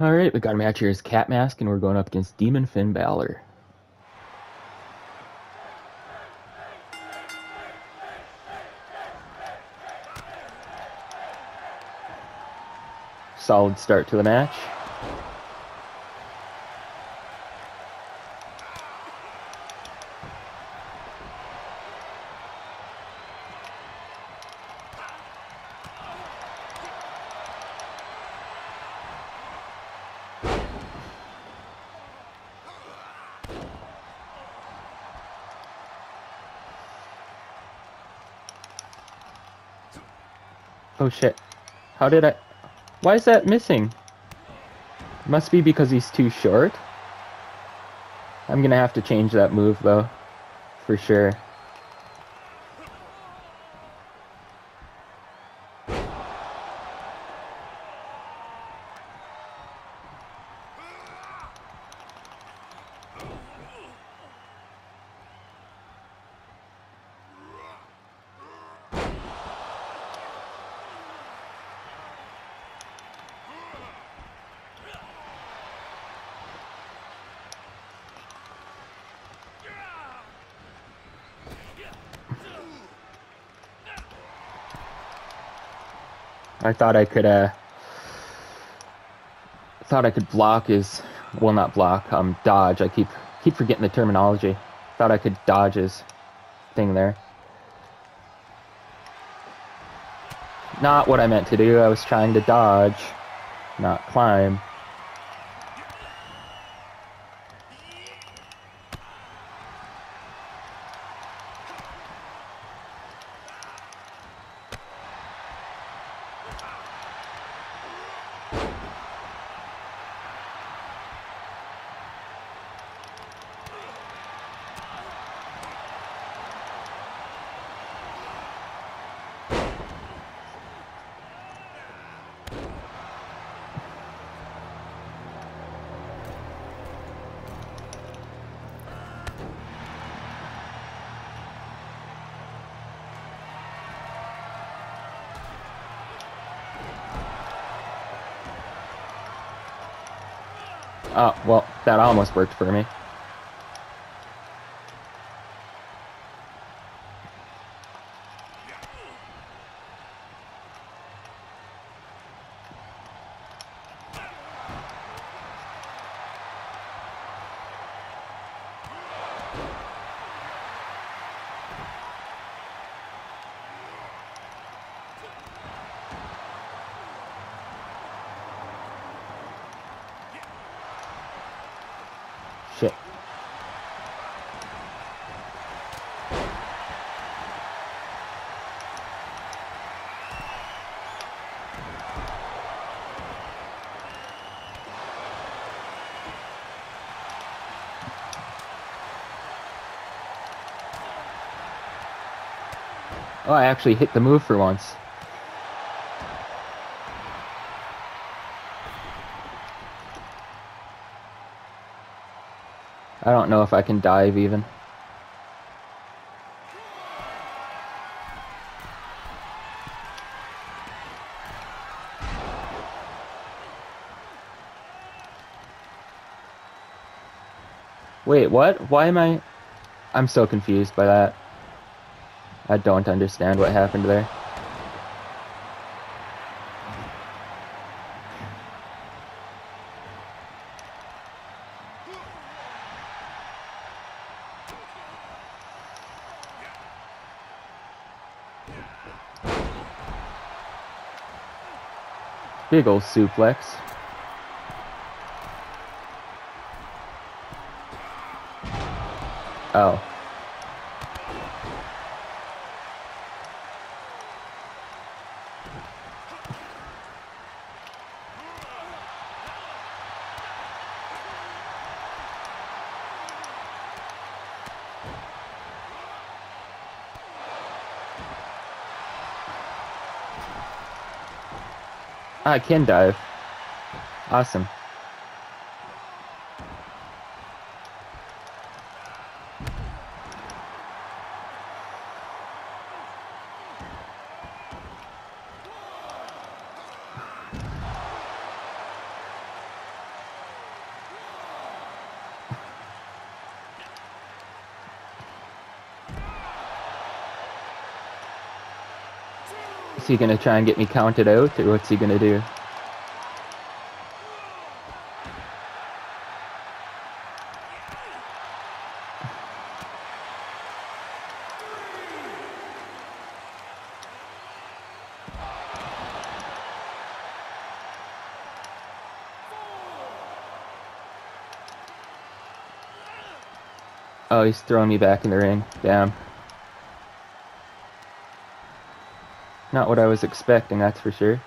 Alright, we got a match here as Cat Mask, and we're going up against Demon Finn Balor. Solid start to the match. Oh shit. How did I... Why is that missing? Must be because he's too short. I'm gonna have to change that move though. For sure. I thought I could, uh, thought I could block his, well, not block, um, dodge. I keep, keep forgetting the terminology. Thought I could dodge his thing there. Not what I meant to do. I was trying to dodge, not climb. Oh, well, that almost worked for me. Oh, I actually hit the move for once. I don't know if I can dive even. Wait, what? Why am I... I'm so confused by that. I don't understand what happened there. Big ol' suplex. Oh. I can dive. Awesome. He gonna try and get me counted out, or what's he gonna do? Oh, he's throwing me back in the ring. Damn. Not what I was expecting, that's for sure.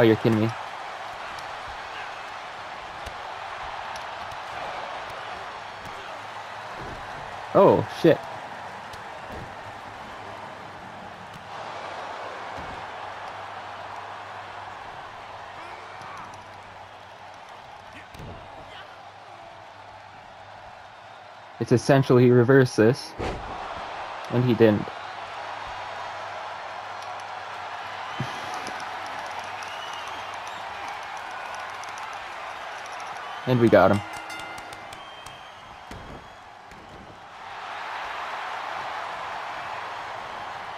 Oh, you're kidding me. Oh, shit. It's essential he reversed this. And he didn't. And we got him.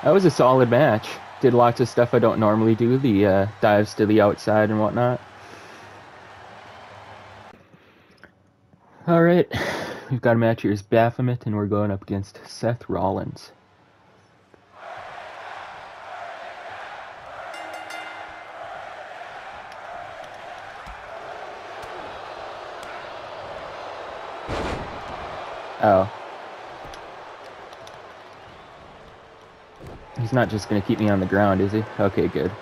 That was a solid match. Did lots of stuff I don't normally do, the uh, dives to the outside and whatnot. Alright, we've got a match here. is Baphomet, and we're going up against Seth Rollins. Oh. He's not just gonna keep me on the ground, is he? Okay, good.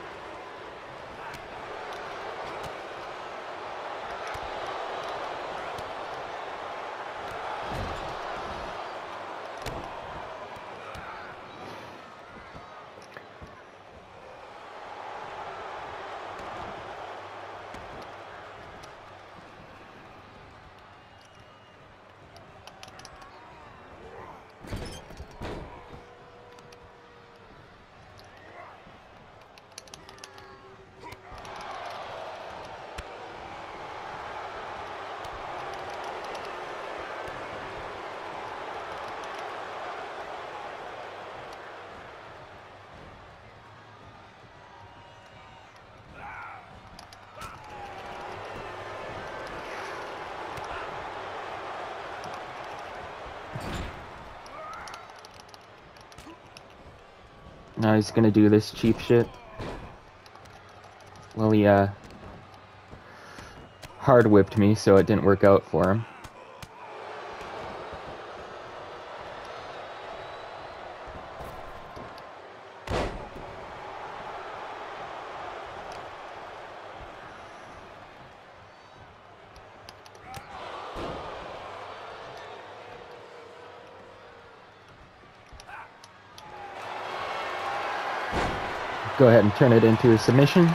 Now he's gonna do this cheap shit. Well, he, uh, hard whipped me, so it didn't work out for him. Go ahead and turn it into a submission.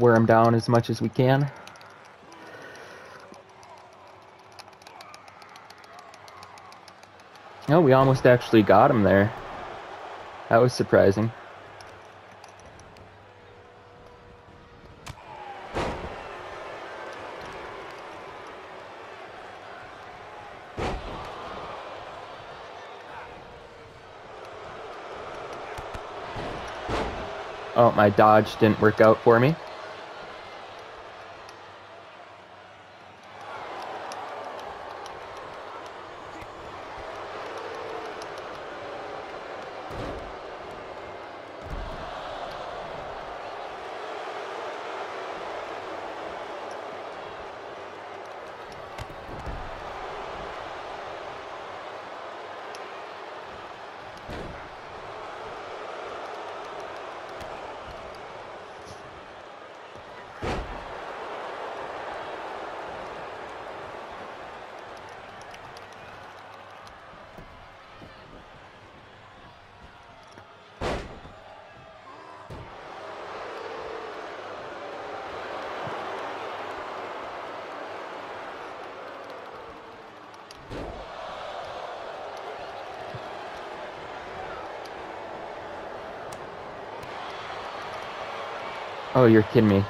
Wear him down as much as we can. Oh, we almost actually got him there. That was surprising. My dodge didn't work out for me. Oh, you're kidding me.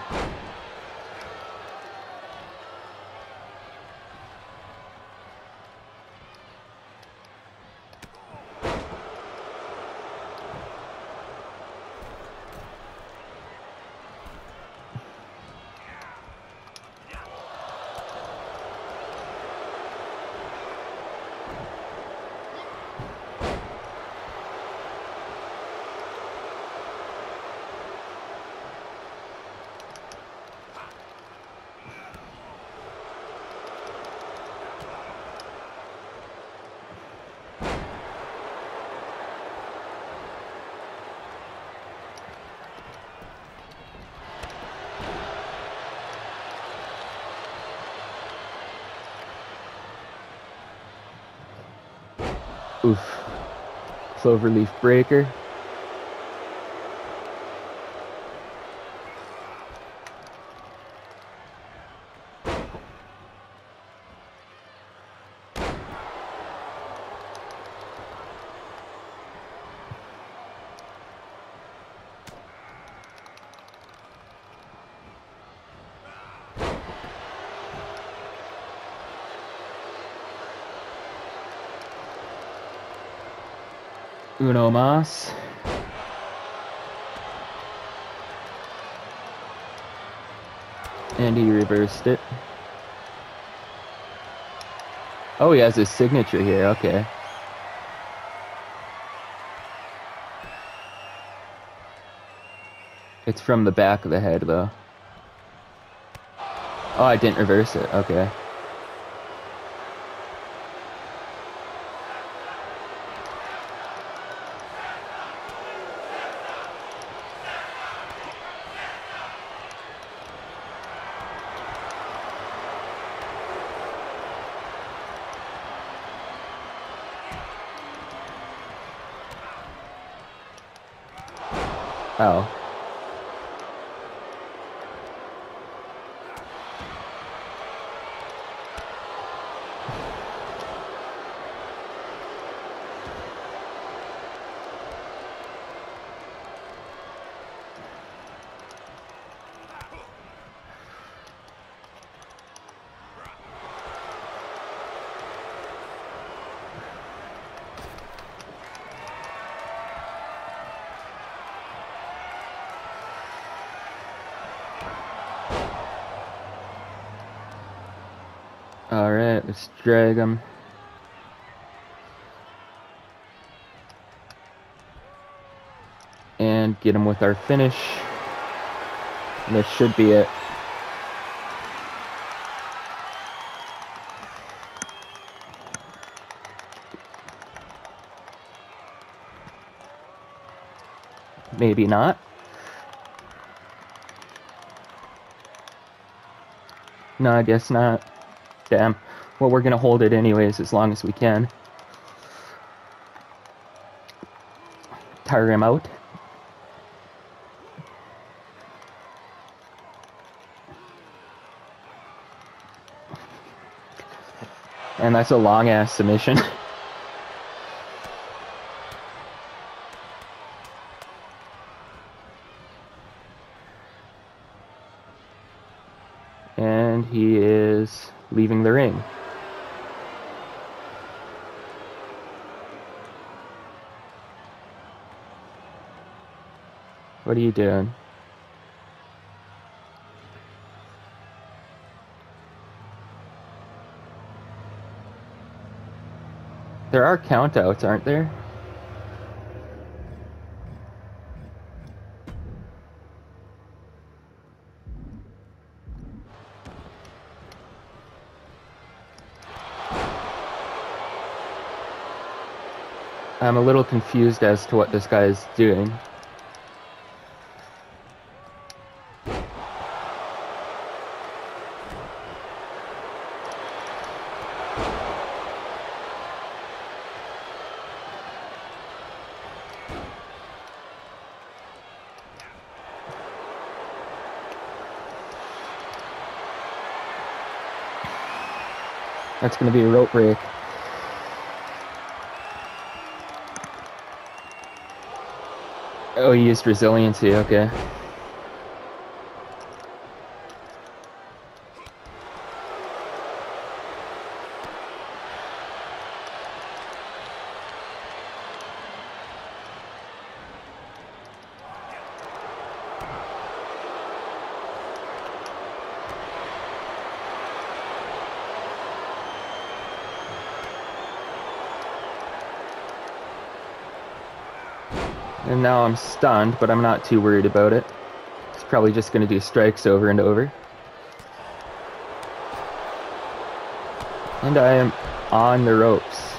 Oof. Cloverleaf breaker. Uno. And he reversed it. Oh, he has his signature here, okay. It's from the back of the head, though. Oh, I didn't reverse it, okay. Oh. Alright, drag him. And get him with our finish. And this should be it. Maybe not. No, I guess not. Damn. Well, we're gonna hold it anyways as long as we can. Tire him out. And that's a long ass submission. and he is leaving the ring. What are you doing? There are countouts, aren't there? I'm a little confused as to what this guy is doing. That's going to be a rope break. Oh, he used resiliency, okay. And now I'm stunned, but I'm not too worried about it. It's probably just going to do strikes over and over. And I am on the ropes.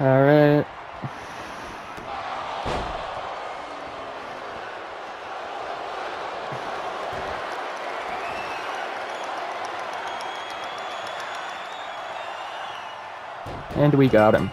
All right. And we got him.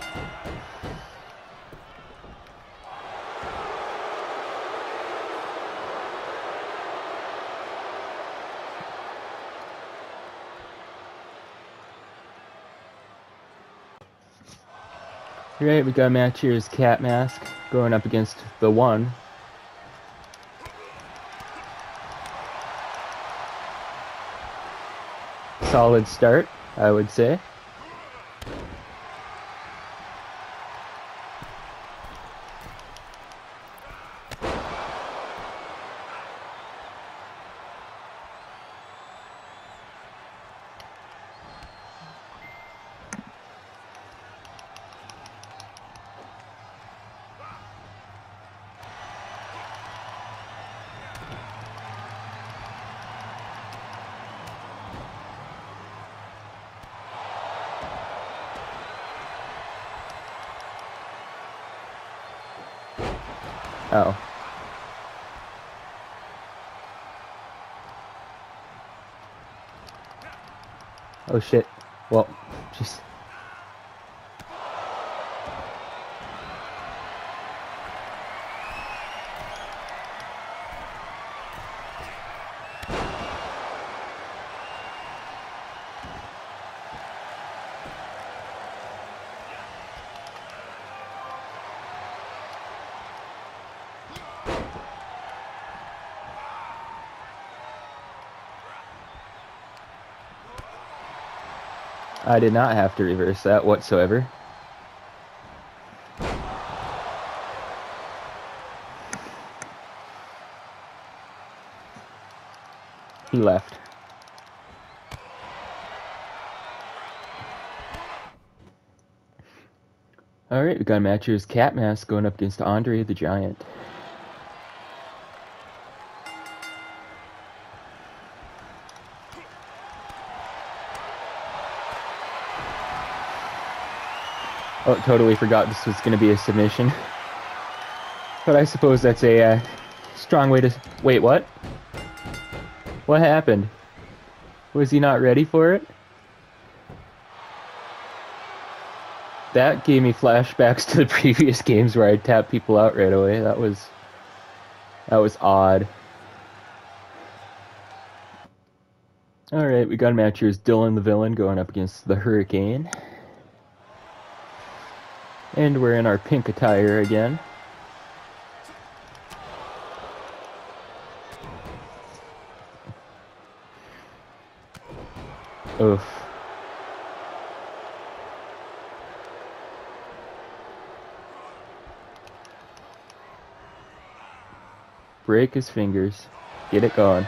Right, we got here is Cat Mask going up against the one. Solid start, I would say. Oh. Oh shit. Well, I did not have to reverse that whatsoever. He left. Alright, we got a match here's Cat Mask going up against Andre the Giant. Oh, totally forgot this was going to be a submission. But I suppose that's a uh, strong way to... Wait, what? What happened? Was he not ready for it? That gave me flashbacks to the previous games where I tapped people out right away. That was... That was odd. Alright, we got a match here. Is Dylan the Villain going up against the Hurricane. And we're in our pink attire again. Oof. Break his fingers. Get it going.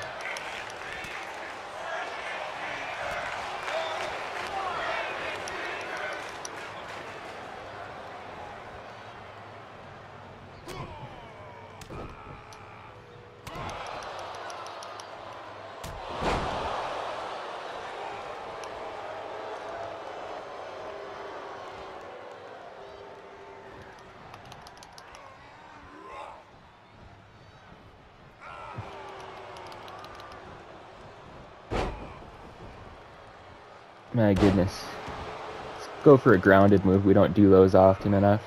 Go for a grounded move. We don't do those often enough.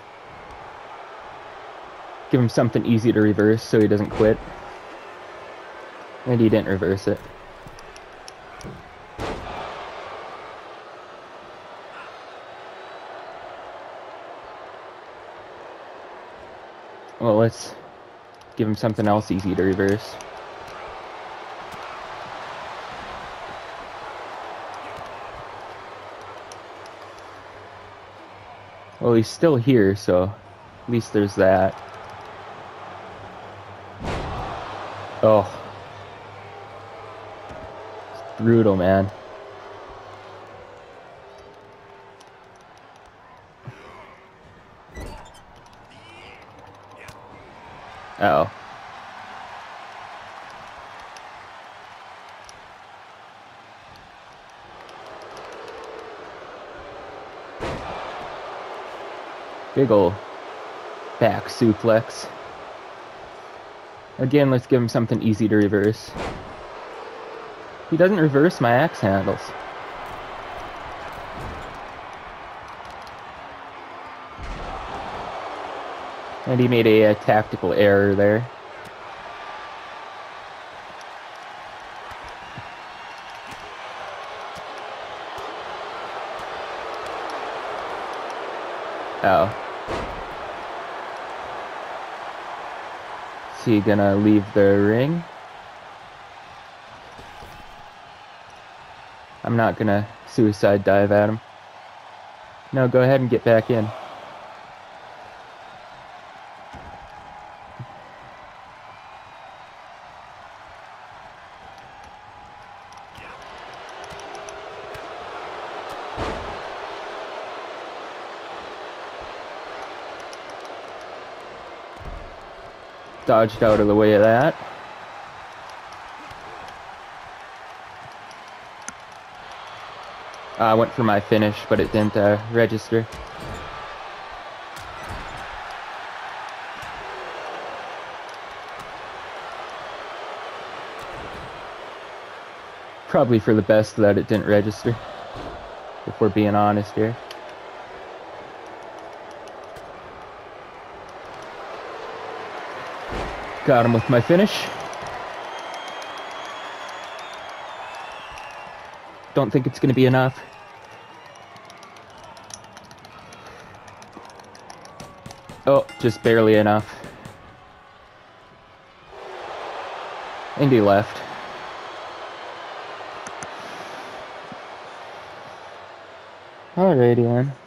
Give him something easy to reverse so he doesn't quit. And he didn't reverse it. Well, let's give him something else easy to reverse. Well, he's still here, so at least there's that. Oh. It's brutal, man. Uh oh. Big ol' back suplex. Again, let's give him something easy to reverse. He doesn't reverse my axe handles. And he made a, a tactical error there. Oh. Is he gonna leave the ring? I'm not gonna suicide dive at him. No, go ahead and get back in. Dodged out of the way of that. I went for my finish, but it didn't uh, register. Probably for the best that it didn't register, if we're being honest here. Got him with my finish. Don't think it's going to be enough. Oh, just barely enough. Indy left. Alrighty then.